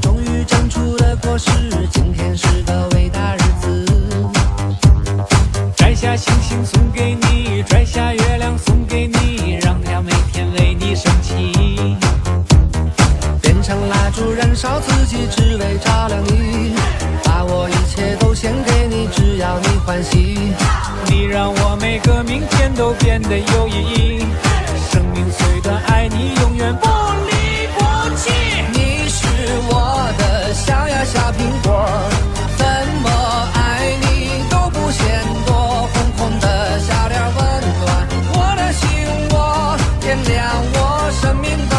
终于长出了果实。今天是个伟大日子，摘下星星送给你，摘下月亮送给你，让它每天为你升起。变成蜡烛燃烧自己，只为照亮你。把我一切都献给你，只要你欢喜。你让我每个明天都变得有意义。生命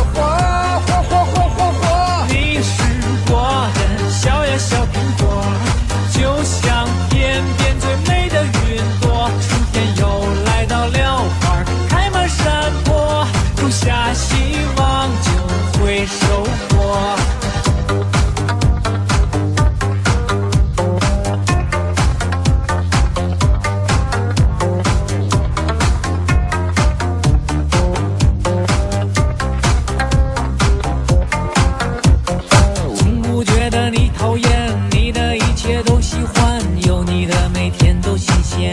不觉得你讨厌，你的一切都喜欢，有你的每天都新鲜。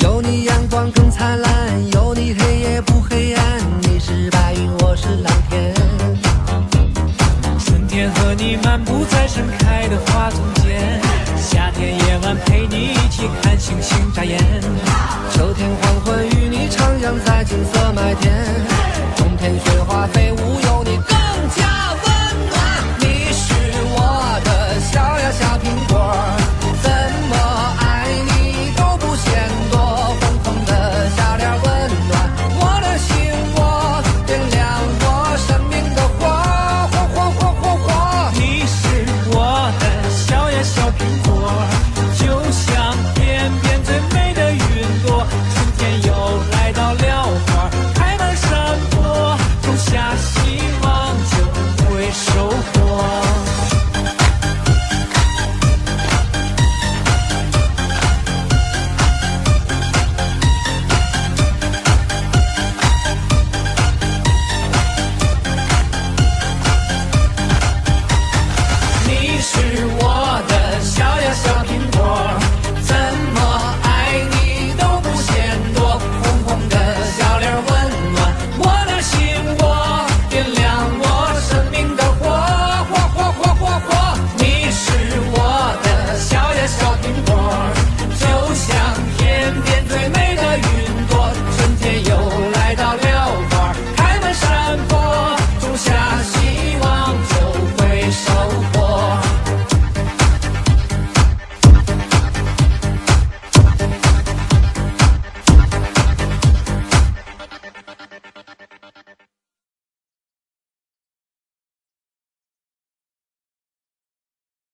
有你阳光更灿烂，有你黑夜不黑暗。你是白云，我是蓝天。春天和你漫步在盛开的花丛间，夏天夜晚陪你一起看星星眨眼。秋天黄昏与你徜徉在小品。